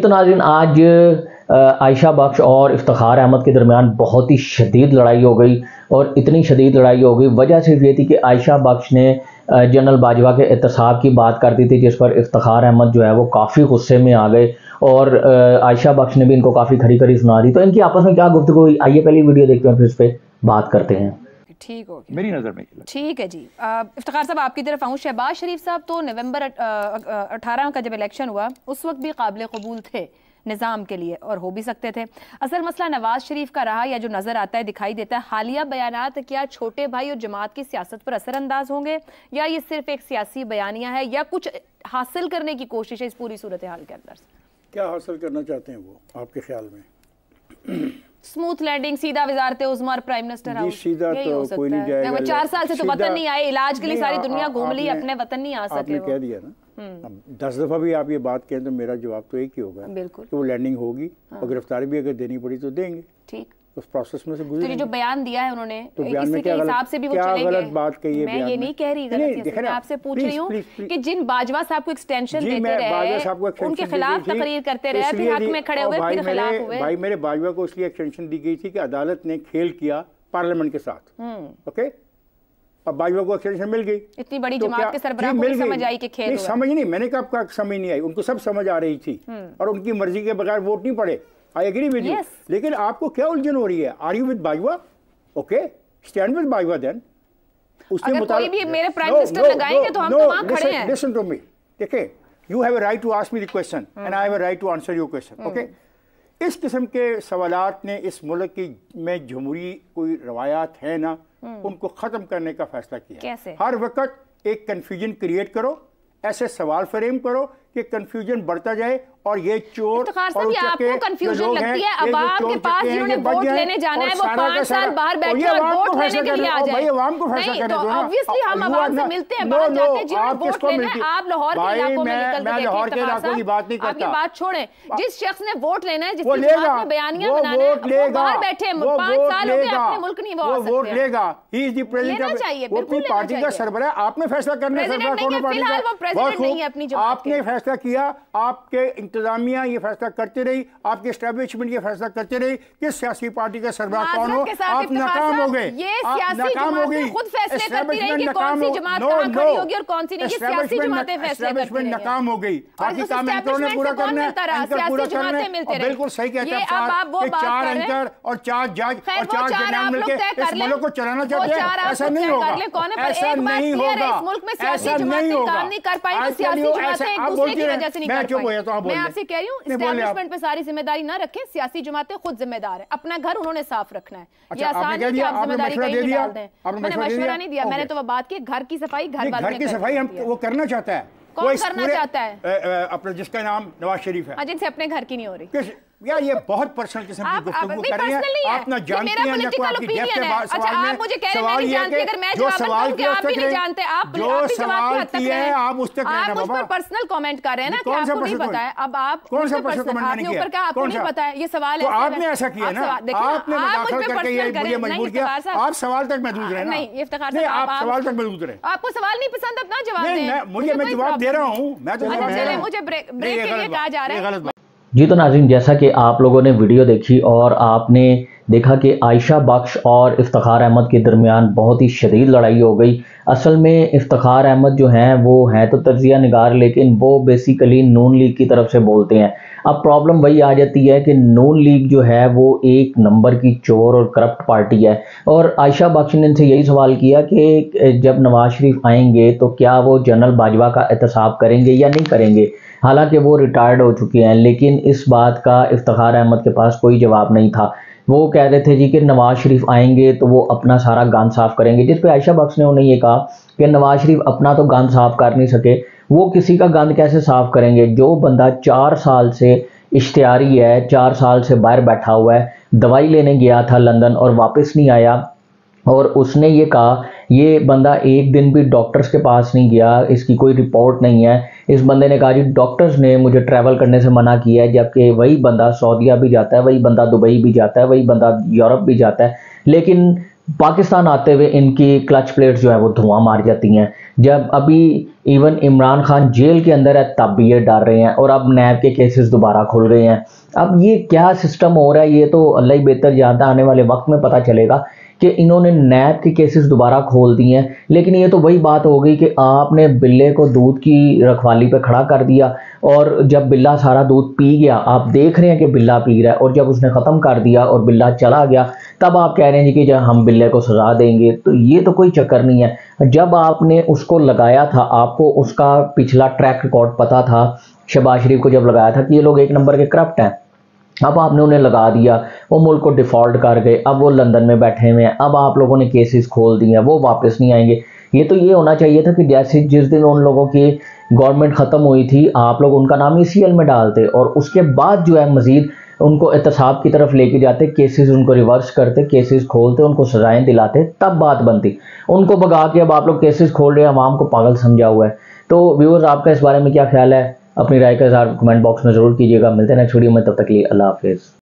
तो नाजिन आज आयशा बख्श और इफ्तार अहमद के दरमियान बहुत ही शदीद लड़ाई हो गई और इतनी शदीद लड़ाई हो गई। वजह सिर्फ़ ये थी कि आयशा बख्श ने जनरल बाजवा के एहतसाब की बात कर दी थी, जिस पर इफ्तार अहमद जो है वो काफ़ी गुस्से में आ गए और आयशा बख्श ने भी इनको काफ़ी खड़ी खड़ी सुना दी। तो इनकी आपस में क्या गुफ्तु हुई? आइए पहली वीडियो देखते हैं, फिर इस पर बात करते हैं। ठीक हो गया। मेरी नज़र में ठीक है जी। इफ्तार साहब आपकी तरफ़ आऊँ। शहबाज शरीफ साहब तो नवंबर अठारह का जब इलेक्शन हुआ उस वक्त भी काबिल कबूल थे निज़ाम के लिए और हो भी सकते थे। असल मसला नवाज़ शरीफ का रहा या जो नज़र आता है दिखाई देता है। हालिया बयान क्या छोटे भाई और जमात की सियासत पर असरअंदाज होंगे या ये सिर्फ़ एक सियासी बयानिया है या कुछ हासिल करने की कोशिश है इस पूरी सूरत हाल के अंदर क्या हासिल करना चाहते हैं वो आपके ख्याल में? स्मूथ लैंडिंग सीधा वजारत उजमार प्राइम मिनिस्टर हाउस सीधा तो कोई नहीं जाएगा। चार साल से तो वतन नहीं आए इलाज के लिए सारी दुनिया घूम ली अपने वतन नहीं आ सके आपने कह दिया ना। अब दस दफ़ा भी आप ये बात कहें तो मेरा जवाब तो एक ही होगा बिल्कुल। वो लैंडिंग होगी। हाँ। और गिरफ्तारी भी अगर देनी पड़ी तो देंगे। ठीक। उस प्रोसेस में से गुजर तो जो बयान दिया है उन्होंने तो बयान में क्या हिसाब से भी वो क्या गलत बात कही है मैं ये नहीं कह रही गलत मैं आपसे पूछ रही हूँ कि जिन बाजवा साहब को एक्सटेंशन देते रहे उनके खिलाफ तकरीर करते रहे फिर हक में खड़े हुए फिर खिलाफ हुए। भाई मेरे बाजवा को इसलिए एक्सटेंशन दी गई थी कि अदालत ने खेल किया पार्लियामेंट के साथ। ओके? हम्म। अब बाजवा को एक्सटेंशन मिल गई। इतनी बड़ी तो जमात के सरबराह को समझ आई कि खेल नहीं, समझ नहीं मैंने कब समझ नहीं आई उनको सब समझ आ रही थी। हम्म। और उनकी मर्ज़ी के बगैर वोट नहीं पड़े। आई एग्री विद यू लेकिन आपको क्या उलझन हो रही है? Are you with Bajwa okay stand with Bajwa then उसके मुताबिक भी मेरे प्राइम मिनिस्टर लगाएँगे तो हम तो वहाँ खड़े हैं। लिसन टू मी देखिए you have a right to ask me the question and I have a right to answer your question okay इस किस्म के सवाल ने इस मुल्क की में जमहूरी कोई रवायात है ना हम्म। उनको ख़त्म करने का फैसला किया कैसे? हर वक्त एक कन्फ्यूज़न क्रिएट करो ऐसे सवाल फ्रेम करो कि कंफ्यूजन बढ़ता जाए और ये चोर तो और आपको कंफ्यूजन लगती है अब आपके पास जिन्होंने वोट लेने जाना है वो पाँच साल बाहर बैठे और वोट लेने के लिए आ जाए। आवाम को फैसला करने दो ऑब्वियसली हम आवाम से मिलते हैं बाहर जाते हैं जिन्होंने वोट लेना है आप लाहौर के इलाकों में निकल मैं लाहौर के इलाकों की बात नहीं करता। आपकी बात छोड़ें जिस शख्स ने वोट लेना है जिसकी जमात में बयानियाँ बनाना है वो बाहर बैठे हैं पाँच साल हो गए अपने मुल्क नहीं वो वोट लेगा ही। इज़ द प्रेसिडेंट वो अपनी पार्टी का सरबराह आपने फैसला करना सरबराह कौन पार्टी फ़िलहाल वो प्रेसिडेंट नहीं है अपनी जमात आपने फैसला किया आपके इंतजामिया ये फैसला करते रही आपके स्टैब्लिशमेंट ये फैसला करते रही कि सियासी पार्टी का सरबराह कौन हो? आप नाकाम हो गए। नाकाम हो गई। खुद फैसले करती रही कि कौन सी जमात कहाँ खड़ी होगी और कौन सी नहीं? सियासी जमातें फैसले करती रही नाकाम हो गई। बाकी काम एंकरों ने पूरा करना है पूरा करना है। बिल्कुल सही कहते हैं चार एंकर और चार जज और चार जनरल मिलकर इस मुल्क को चलाना चाहते हैं। ऐसा नहीं होगा। ऐसा नहीं होगा। ऐसा नहीं होगा। की वजह से नहीं तो मैं आपसे कह रही हूँ स्टैब्लिशमेंट पे सारी ज़िम्मेदारी ना रखें सियासी जमातें खुद जिम्मेदार है। अपना घर उन्होंने साफ़ रखना है। अच्छा, ये आसान है कि आप ज़िम्मेदारी कहीं डाल दें। मैंने मशवरा नहीं दिया मैंने तो बात की घर की सफ़ाई घर घर की सफ़ाई हम वो करना चाहता है। कौन करना चाहता है? अपने जिसका नाम नवाज़ शरीफ है। जिनसे अपने घर की नहीं हो रही। यार ये बहुत पर्सनल किस्म की गुफ्तगू कर रही है। आप ना जानती हैं ना कोई आपकी के बाद सवाल में मुझे कह रहे हैं मैं जो सवाल किया आप भी नहीं जानते आप जो सवाल किए हैं? आप उस तक आप मुझ पर पर्सनल कमेंट कर रहे हैं ना कि आपको नहीं पता है? अब आप कौन सा पर्सनल कमेंट मैंने किया ऊपर का आपको नहीं पता है ये सवाल है आपने ऐसा किया ना? आपने मुदाखल करके ये मुझे मजबूर किया। आप सवाल तक महदूद रहे नहीं इफ्तिखार साहब आप सवाल तक महदूद रहे आपको सवाल नहीं पसंद अपना जवाब दें मुझे मैं जवाब दे। रहा हूँ मैं तो मुझे ब्रेक ब्रेक के लिए कहा जा रहा है। जी तो नाजिन जैसा कि आप लोगों ने वीडियो देखी और आपने देखा कि आयशा बख्श और इफ्तार अहमद के दरमियान बहुत ही शदीद लड़ाई हो गई। असल में इफ्तार अहमद जो हैं, वो हैं तो तजिया निगार, लेकिन वो बेसिकली नून लीग की तरफ़ से बोलते हैं। अब प्रॉब्लम वही आ जाती है कि नून लीग जो है, वो एक नंबर की चोर और करप्ट पार्टी है। और आयशा बख्श ने इनसे यही सवाल किया कि, जब नवाज़ शरीफ आएँगे तो क्या वो जनरल बाजवा का एहतसाब करेंगे या नहीं करेंगे? हालाँकि वो रिटायर्ड हो चुके हैं, लेकिन इस बात का इफ्तार अहमद के पास कोई जवाब नहीं था। वो कह रहे थे जी कि नवाज़ शरीफ आएँगे तो वो अपना सारा गंद साफ़ करेंगे। जिस पे आयशा बख्श ने उन्हें ये कहा कि नवाज़ शरीफ अपना तो गंद साफ़ कर नहीं सके, वो किसी का गंद कैसे साफ़ करेंगे? जो बंदा चार साल से इश्तारी है, चार साल से बाहर बैठा हुआ है, दवाई लेने गया था लंदन और वापस नहीं आया, और उसने ये कहा, ये बंदा एक दिन भी डॉक्टर्स के पास नहीं गया, इसकी कोई रिपोर्ट नहीं है इस बंदे ने कहा, जी डॉक्टर्स ने मुझे ट्रैवल करने से मना किया है, जबकि वही बंदा सऊदिया भी जाता है, वही बंदा दुबई भी जाता है, वही बंदा यूरोप भी जाता है। लेकिन पाकिस्तान आते हुए इनकी क्लच प्लेट्स जो है वो धुआँ मार जाती हैं। जब अभी इवन इमरान खान जेल के अंदर है, तब भी ये डर रहे हैं और अब नैब के केसेस दोबारा खुल गए हैं। अब ये क्या सिस्टम हो रहा है, ये तो अल्लाह ही बेहतर जानता आने वाले वक्त में पता चलेगा। कि इन्होंने नैब के केसेस दोबारा खोल दिए हैं। लेकिन ये तो वही बात हो गई कि आपने बिल्ले को दूध की रखवाली पे खड़ा कर दिया और जब बिल्ला सारा दूध पी गया, आप देख रहे हैं कि बिल्ला पी रहा है और जब उसने ख़त्म कर दिया और बिल्ला चला गया, तब आप कह रहे हैं जी कि जब हम बिल्ले को सजा देंगे। तो ये तो कोई चक्कर नहीं है। जब आपने उसको लगाया था, आपको उसका पिछला ट्रैक रिकॉर्ड पता था, शबाज शरीफ को जब लगाया था कि ये लोग एक नंबर के करप्ट हैं। अब आपने उन्हें लगा दिया, वो मुल्क को डिफ़ॉल्ट कर गए, अब वो लंदन में बैठे हुए हैं, अब आप लोगों ने केसेस खोल दिए हैं, वो वापस नहीं आएँगे। ये तो ये होना चाहिए था कि जैसे जिस दिन उन लोगों की गवर्नमेंट ख़त्म हुई थी, आप लोग उनका नाम ई सी एल में डालते और उसके बाद जो है मज़ीद उनको एहतसाब की तरफ़ लेके जाते केसेस उनको रिवर्स करते केसेस खोलते, उनको सजाएँ दिलाते, तब बात बनती। उनको भगा के अब आप लोग केसेस खोल रहे हैं आवाम को पागल समझा हुआ है। तो व्यूअर्स आपका इस बारे में क्या ख्याल है? अपनी राय का इजहार कमेंट बॉक्स में ज़रूर कीजिएगा। मिलते हैं नेक्स्ट वीडियो में, तब तक लिए अल्लाह हाफिज़।